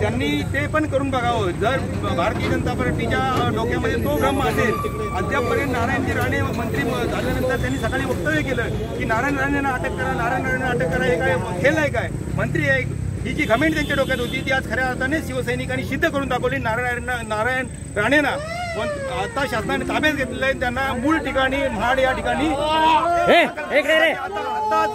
त्यांनी ते पण करून बघावं. जर भारतीय जनता पार्टीच्या डोक्यामध्ये तो भ्रम असेल अद्यापपर्यंत नारायणजी राणे मंत्री झाल्यानंतर त्यांनी सकाळी वक्तव्य केलं की नारायण राणेंना अटक करा नारायण राणेंना अटक करा हे काय खेळ आहे काय? मंत्री आहे ही जी घमेंट त्यांच्या डोक्यात होती ती आज खऱ्या अर्थाने शिवसैनिकांनी सिद्ध करून दाखवली. नारायण नारायण राणेंना. पण आता शासनाने ताब्यात घेतलेलं आहे त्यांना मूळ ठिकाणी महाड या ठिकाणी आता- आताच